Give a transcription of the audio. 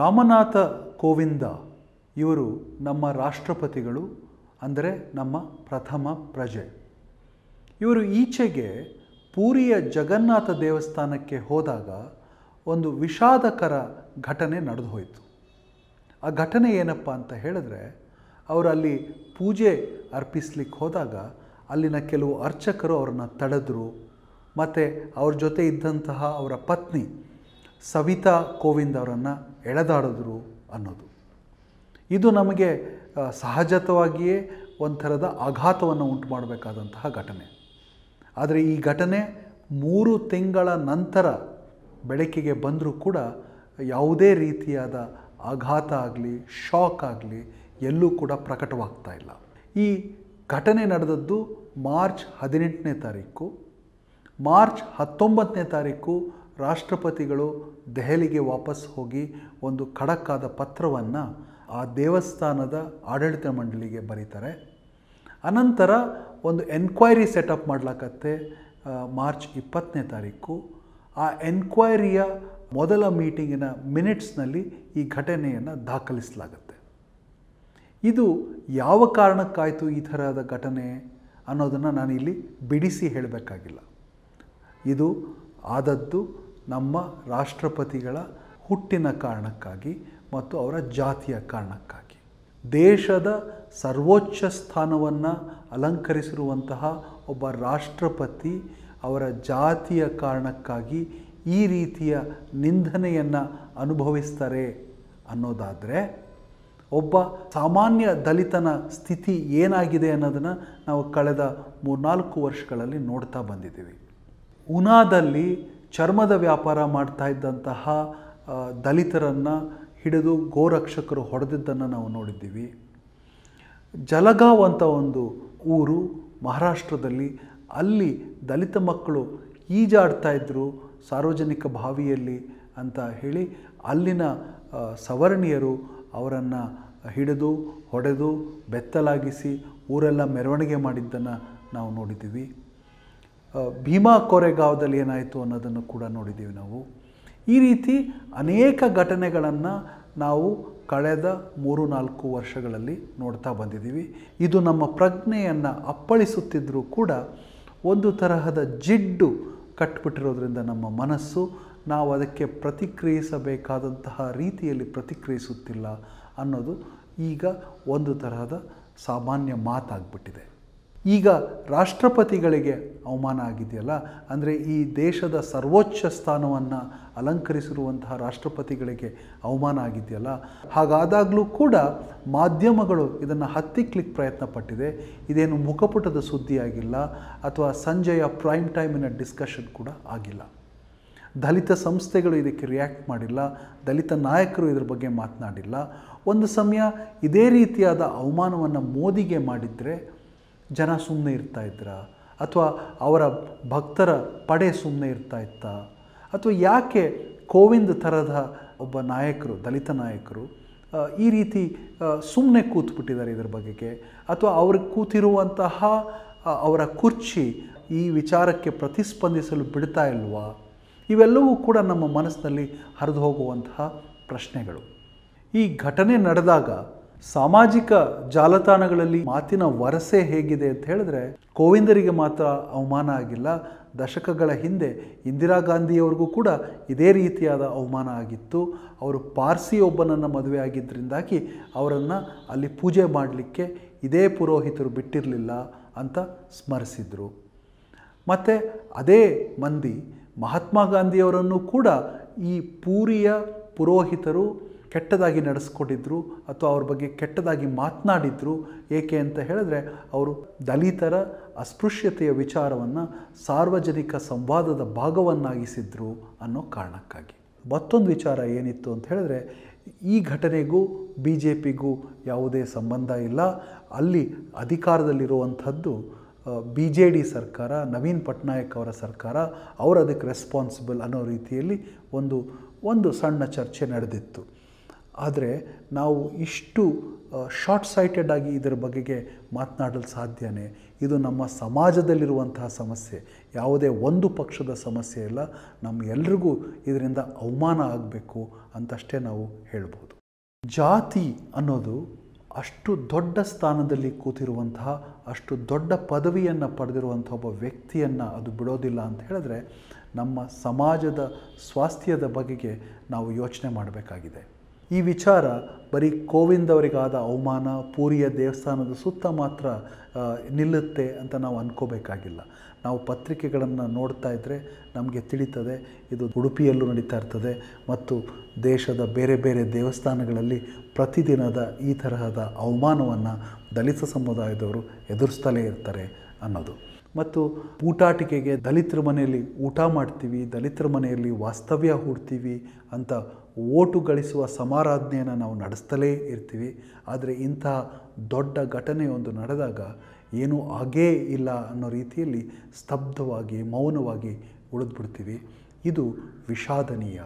ರಾಮನಾಥ ಕೋವಿಂದ ಇವರು ನಮ್ಮ ರಾಷ್ಟ್ರಪತಿಗಳು, ಅಂದರೆ ನಮ್ಮ ಪ್ರಥಮ ಪ್ರಜೆ. ಇವರು ಈಚೆಗೆ ಪೂರಿಯ ಜಗನ್ನಾಥ ದೇವಸ್ಥಾನಕ್ಕೆ ಹೋದಾಗ ಒಂದು ವಿಷಾದಕರ ಘಟನೆ ನಡೆದು ಹೋಯಿತು ಆ ಘಟನೆ ಏನಪ್ಪ ಅಂತ ಹೇಳಿದ್ರೆ, ಅವರು ಅಲ್ಲಿ ಪೂಜೆ ಅರ್ಪಿಸ್ಲಿಕ್ಕೆ ಹೋದಾಗ ಅಲ್ಲಿನ ಕೆಲವು ಅರ್ಚಕರು ಅವ್ರನ್ನ ತಡೆದ್ರು, ಮತ್ತು ಅವ್ರ ಜೊತೆ ಇದ್ದಂತಹ ಅವರ ಪತ್ನಿ ಸವಿತಾ ಕೋವಿಂದ್ ಅವರನ್ನು ಎಳೆದಾಡಿದ್ರು ಅನ್ನೋದು. ಇದು ನಮಗೆ ಸಹಜತವಾಗಿಯೇ ಒಂಥರದ ಆಘಾತವನ್ನು ಉಂಟು ಮಾಡಬೇಕಾದಂತಹ ಘಟನೆ. ಆದರೆ ಈ ಘಟನೆ ಮೂರು ತಿಂಗಳ ನಂತರ ಬೆಳಕಿಗೆ ಬಂದರೂ ಕೂಡ ಯಾವುದೇ ರೀತಿಯಾದ ಆಘಾತ ಆಗಲಿ, ಶಾಕ್ ಆಗಲಿ ಎಲ್ಲೂ ಕೂಡ ಪ್ರಕಟವಾಗ್ತಾ ಇಲ್ಲ. ಈ ಘಟನೆ ನಡೆದದ್ದು ಮಾರ್ಚ್ ಹದಿನೆಂಟನೇ ತಾರೀಕು. ಮಾರ್ಚ್ ಹತ್ತೊಂಬತ್ತನೇ ತಾರೀಕು ರಾಷ್ಟ್ರಪತಿಗಳು ದೆಹಲಿಗೆ ವಾಪಸ್ ಹೋಗಿ ಒಂದು ಖಡಕ್ಕಾದ ಪತ್ರವನ್ನು ಆ ದೇವಸ್ಥಾನದ ಆಡಳಿತ ಮಂಡಳಿಗೆ ಬರೀತಾರೆ. ಅನಂತರ ಒಂದು ಎನ್ಕ್ವೈರಿ ಸೆಟಪ್ ಮಾಡ್ಲಕತ್ತೆ ಮಾರ್ಚ್ ಇಪ್ಪತ್ತನೇ ತಾರೀಕು. ಆ ಎನ್ಕ್ವೈರಿಯ ಮೊದಲ ಮೀಟಿಂಗಿನ ಮಿನಿಟ್ಸ್ನಲ್ಲಿ ಈ ಘಟನೆಯನ್ನು ದಾಖಲಿಸಲಾಗುತ್ತೆ. ಇದು ಯಾವ ಕಾರಣಕ್ಕಾಯಿತು ಈ ಥರದ ಘಟನೆ ಅನ್ನೋದನ್ನು ನಾನು ಇಲ್ಲಿ ಬಿಡಿಸಿ ಹೇಳಬೇಕಾಗಿಲ್ಲ. ಇದು ಆದದ್ದು ನಮ್ಮ ರಾಷ್ಟ್ರಪತಿಗಳ ಹುಟ್ಟಿನ ಕಾರಣಕ್ಕಾಗಿ ಮತ್ತು ಅವರ ಜಾತಿಯ ಕಾರಣಕ್ಕಾಗಿ. ದೇಶದ ಸರ್ವೋಚ್ಚ ಸ್ಥಾನವನ್ನು ಅಲಂಕರಿಸಿರುವಂತಹ ಒಬ್ಬ ರಾಷ್ಟ್ರಪತಿ ಅವರ ಜಾತಿಯ ಕಾರಣಕ್ಕಾಗಿ ಈ ರೀತಿಯ ನಿಂದನೆಯನ್ನು ಅನುಭವಿಸ್ತಾರೆ ಅನ್ನೋದಾದರೆ ಒಬ್ಬ ಸಾಮಾನ್ಯ ದಲಿತನ ಸ್ಥಿತಿ ಏನಾಗಿದೆ ಅನ್ನೋದನ್ನು ನಾವು ಕಳೆದ ಮೂರ್ನಾಲ್ಕು ವರ್ಷಗಳಲ್ಲಿ ನೋಡ್ತಾ ಬಂದಿದ್ದೀವಿ. ಉನಾದಲ್ಲಿ ಚರ್ಮದ ವ್ಯಾಪಾರ ಮಾಡ್ತಾ ಇದ್ದಂತಹ ದಲಿತರನ್ನು ಹಿಡಿದು ಗೋರಕ್ಷಕರು ಹೊಡೆದಿದ್ದನ್ನು ನಾವು ನೋಡಿದ್ದೀವಿ. ಜಲಗಾಂವ್ ಅಂತ ಒಂದು ಊರು ಮಹಾರಾಷ್ಟ್ರದಲ್ಲಿ, ಅಲ್ಲಿ ದಲಿತ ಮಕ್ಕಳು ಈಜಾಡ್ತಾ ಇದ್ದರು ಸಾರ್ವಜನಿಕ ಬಾವಿಯಲ್ಲಿ ಅಂತ ಹೇಳಿ, ಅಲ್ಲಿನ ಸವರ್ಣಿಯರು ಅವರನ್ನು ಹಿಡಿದು, ಹೊಡೆದು, ಬೆತ್ತಲಾಗಿಸಿ, ಊರೆಲ್ಲ ಮೆರವಣಿಗೆ ಮಾಡಿದ್ದನ್ನು ನಾವು ನೋಡಿದ್ದೀವಿ. ಭೀಮಾ ಕೊರೆಗಾವದಲ್ಲಿ ಏನಾಯಿತು ಅನ್ನೋದನ್ನು ಕೂಡ ನೋಡಿದ್ದೀವಿ ನಾವು. ಈ ರೀತಿ ಅನೇಕ ಘಟನೆಗಳನ್ನು ನಾವು ಕಳೆದ ಮೂರು ನಾಲ್ಕು ವರ್ಷಗಳಲ್ಲಿ ನೋಡ್ತಾ ಬಂದಿದ್ದೀವಿ. ಇದು ನಮ್ಮ ಪ್ರಜ್ಞೆಯನ್ನು ಅಪ್ಪಳಿಸುತ್ತಿದ್ದರೂ ಕೂಡ ಒಂದು ತರಹದ ಜಿಡ್ಡು ಕಟ್ಬಿಟ್ಟಿರೋದ್ರಿಂದ ನಮ್ಮ ಮನಸ್ಸು ನಾವು ಅದಕ್ಕೆ ಪ್ರತಿಕ್ರಿಯಿಸಬೇಕಾದಂತಹ ರೀತಿಯಲ್ಲಿ ಪ್ರತಿಕ್ರಿಯಿಸುತ್ತಿಲ್ಲ ಅನ್ನೋದು ಈಗ ಒಂದು ತರಹದ ಸಾಮಾನ್ಯ ಮಾತಾಗ್ಬಿಟ್ಟಿದೆ. ಈಗ ರಾಷ್ಟ್ರಪತಿಗಳಿಗೆ ಅವಮಾನ ಆಗಿದೆಯಲ್ಲ, ಅಂದರೆ ಈ ದೇಶದ ಸರ್ವೋಚ್ಚ ಸ್ಥಾನವನ್ನು ಅಲಂಕರಿಸಿರುವಂತಹ ರಾಷ್ಟ್ರಪತಿಗಳಿಗೆ ಅವಮಾನ ಆಗಿದೆಯಲ್ಲ, ಹಾಗಾದಾಗಲೂ ಕೂಡ ಮಾಧ್ಯಮಗಳು ಇದನ್ನು ಹತ್ತಿಕ್ಲಿಕ್ಕೆ ಪ್ರಯತ್ನ ಪಟ್ಟಿದೆ ಇದೇನು ಮುಖಪುಟದ ಸುದ್ದಿಯಾಗಿಲ್ಲ, ಅಥವಾ ಸಂಜೆಯ ಪ್ರೈಮ್ ಟೈಮಿನ ಡಿಸ್ಕಷನ್ ಕೂಡ ಆಗಿಲ್ಲ. ದಲಿತ ಸಂಸ್ಥೆಗಳು ಇದಕ್ಕೆ ರಿಯಾಕ್ಟ್ ಮಾಡಿಲ್ಲ, ದಲಿತ ನಾಯಕರು ಇದ್ರ ಬಗ್ಗೆ ಮಾತನಾಡಿಲ್ಲ. ಒಂದು ಸಮಯ ಇದೇ ರೀತಿಯಾದ ಅವಮಾನವನ್ನು ಮೋದಿಗೆ ಮಾಡಿದರೆ ಜನ ಸುಮ್ಮನೆ ಇರ್ತಾ ಇದ್ರ? ಅಥವಾ ಅವರ ಭಕ್ತರ ಪಡೆ ಸುಮ್ಮನೆ ಇರ್ತಾ ಇತ್ತಾ? ಅಥವಾ ಯಾಕೆ ಕೋವಿಂದ್ ಥರದ ಒಬ್ಬ ನಾಯಕರು, ದಲಿತ ನಾಯಕರು ಈ ರೀತಿ ಸುಮ್ಮನೆ ಕೂತ್ಬಿಟ್ಟಿದ್ದಾರೆ ಇದ್ರ ಬಗೆಗೆ? ಅಥವಾ ಅವ್ರಿಗೆ ಕೂತಿರುವಂತಹ ಅವರ ಕುರ್ಚಿ ಈ ವಿಚಾರಕ್ಕೆ ಪ್ರತಿಸ್ಪಂದಿಸಲು ಬಿಡ್ತಾ ಇಲ್ವಾ? ಇವೆಲ್ಲವೂ ಕೂಡ ನಮ್ಮ ಮನಸ್ಸಿನಲ್ಲಿ ಹರಿದು ಹೋಗುವಂತಹ ಪ್ರಶ್ನೆಗಳು. ಈ ಘಟನೆ ನಡೆದಾಗ ಸಾಮಾಜಿಕ ಜಾಲತಾಣಗಳಲ್ಲಿ ಮಾತಿನ ವರಸೆ ಹೇಗಿದೆ ಅಂತ ಹೇಳಿದ್ರೆ ಕೋವಿಂದರಿಗೆ ಮಾತ್ರ ಅವಮಾನ ಆಗಿಲ್ಲ. ದಶಕಗಳ ಹಿಂದೆ ಇಂದಿರಾ ಗಾಂಧಿಯವರಿಗೂ ಕೂಡ ಇದೇ ರೀತಿಯಾದ ಅವಮಾನ ಆಗಿತ್ತು. ಅವರು ಪಾರ್ಸಿ ಒಬ್ಬನನ್ನು ಮದುವೆ ಆಗಿದ್ದರಿಂದಾಗಿ ಅವರನ್ನು ಅಲ್ಲಿ ಪೂಜೆ ಮಾಡಲಿಕ್ಕೆ ಇದೇ ಪುರೋಹಿತರು ಬಿಟ್ಟಿರಲಿಲ್ಲ ಅಂತ ಸ್ಮರಿಸಿದರು. ಮತ್ತು ಅದೇ ಮಂದಿ ಮಹಾತ್ಮ ಗಾಂಧಿಯವರನ್ನು ಕೂಡ ಈ ಪೂರಿಯ ಪುರೋಹಿತರು ಕೆಟ್ಟದಾಗಿ ನಡೆಸ್ಕೊಟ್ಟಿದ್ರು ಅಥವಾ ಅವ್ರ ಬಗ್ಗೆ ಕೆಟ್ಟದಾಗಿ ಮಾತನಾಡಿದ್ರು, ಏಕೆ ಅಂತ ಹೇಳಿದ್ರೆ ಅವರು ದಲಿತರ ಅಸ್ಪೃಶ್ಯತೆಯ ವಿಚಾರವನ್ನು ಸಾರ್ವಜನಿಕ ಸಂವಾದದ ಭಾಗವನ್ನಾಗಿಸಿದ್ರು ಅನ್ನೋ ಕಾರಣಕ್ಕಾಗಿ. ಮತ್ತೊಂದು ವಿಚಾರ ಏನಿತ್ತು ಅಂತ ಹೇಳಿದ್ರೆ, ಈ ಘಟನೆಗೂ ಬಿ ಜೆ ಪಿಗೂ ಯಾವುದೇ ಸಂಬಂಧ ಇಲ್ಲ. ಅಲ್ಲಿ ಅಧಿಕಾರದಲ್ಲಿರುವಂಥದ್ದು ಬಿ ಜೆ ಡಿ ಸರ್ಕಾರ, ನವೀನ್ ಪಟ್ನಾಯಕ್ ಅವರ ಸರ್ಕಾರ, ಅವರು ಅದಕ್ಕೆ ರೆಸ್ಪಾನ್ಸಿಬಲ್ ಅನ್ನೋ ರೀತಿಯಲ್ಲಿ ಒಂದು ಒಂದು ಸಣ್ಣ ಚರ್ಚೆ ನಡೆದಿತ್ತು. ಆದರೆ ನಾವು ಇಷ್ಟು ಶಾರ್ಟ್ ಸೈಟೆಡ್ ಆಗಿ ಇದರ ಬಗೆಗೆ ಮಾತನಾಡಲು ಸಾಧ್ಯನೇ? ಇದು ನಮ್ಮ ಸಮಾಜದಲ್ಲಿರುವಂತಹ ಸಮಸ್ಯೆ. ಯಾವುದೇ ಒಂದು ಪಕ್ಷದ ಸಮಸ್ಯೆ ಇಲ್ಲ. ನಮ್ಮ ಎಲ್ರಿಗೂ ಇದರಿಂದ ಅವಮಾನ ಆಗಬೇಕು ಅಂತಷ್ಟೇ ನಾವು ಹೇಳ್ಬೋದು. ಜಾತಿ ಅನ್ನೋದು ಅಷ್ಟು ದೊಡ್ಡ ಸ್ಥಾನದಲ್ಲಿ ಕೂತಿರುವಂತಹ, ಅಷ್ಟು ದೊಡ್ಡ ಪದವಿಯನ್ನು ಪಡೆದಿರುವಂಥ ಒಬ್ಬ ವ್ಯಕ್ತಿಯನ್ನು ಅದು ಬಿಡೋದಿಲ್ಲ ಅಂತ ಹೇಳಿದ್ರೆ ನಮ್ಮ ಸಮಾಜದ ಸ್ವಾಸ್ಥ್ಯದ ಬಗೆಗೆ ನಾವು ಯೋಚನೆ ಮಾಡಬೇಕಾಗಿದೆ. ಈ ವಿಚಾರ ಬರೀ ಕೋವಿಂದ್ ಅವರಿಗಾದ ಅವಮಾನ, ಪೂರಿಯ ದೇವಸ್ಥಾನದ ಸುತ್ತ ಮಾತ್ರ ನಿಲ್ಲುತ್ತೆ ಅಂತ ನಾವು ಅಂದ್ಕೋಬೇಕಾಗಿಲ್ಲ ನಾವು ಪತ್ರಿಕೆಗಳನ್ನು ನೋಡ್ತಾ ಇದ್ದರೆ ನಮಗೆ ತಿಳಿತದೆ, ಇದು ಉಡುಪಿಯಲ್ಲೂ ನಡೀತಾ ಇರ್ತದೆ ಮತ್ತು ದೇಶದ ಬೇರೆ ಬೇರೆ ದೇವಸ್ಥಾನಗಳಲ್ಲಿ ಪ್ರತಿದಿನದ ಈ ತರಹದ ಅವಮಾನವನ್ನು ದಲಿತ ಸಮುದಾಯದವರು ಎದುರಿಸ್ತಲೇ ಇರ್ತಾರೆ ಅನ್ನೋದು. ಮತ್ತು ಊಟಾಟಿಕೆಗೆ ದಲಿತರ ಮನೆಯಲ್ಲಿ ಊಟ ಮಾಡ್ತೀವಿ, ದಲಿತರ ಮನೆಯಲ್ಲಿ ವಾಸ್ತವ್ಯ ಹೂಡ್ತೀವಿ ಅಂತ ಓಟು ಗಳಿಸುವ ಸಮಾರಾಧನೆಯನ್ನು ನಾವು ನಡೆಸ್ತಲೇ ಇರ್ತೀವಿ. ಆದರೆ ಇಂತಹ ದೊಡ್ಡ ಘಟನೆ ಒಂದು ನಡೆದಾಗ ಏನೂ ಆಗೇ ಇಲ್ಲ ಅನ್ನೋ ರೀತಿಯಲ್ಲಿ ಸ್ತಬ್ಧವಾಗಿ, ಮೌನವಾಗಿ ಉಳಿದ್ಬಿಡ್ತೀವಿ. ಇದು ವಿಷಾದನೀಯ.